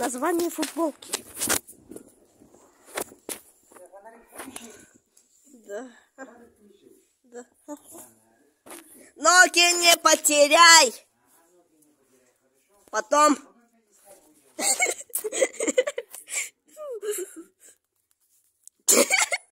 Название футболки. Да. Да. Ноги не потеряй. Потом.